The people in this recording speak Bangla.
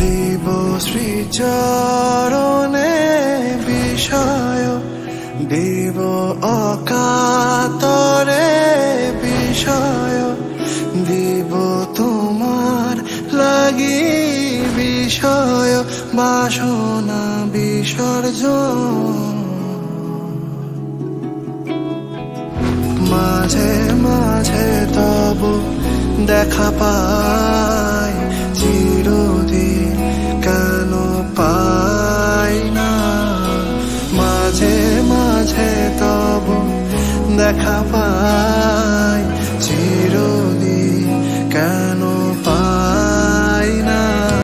দিব শ্রীচরণে বিষয়, দিব অকাতরে বিষয়, দিব তোমার লাগি বিষয়, বাসনা বিসর্জন। মাঝে মাঝে তব দেখা পাই দেখা পাই।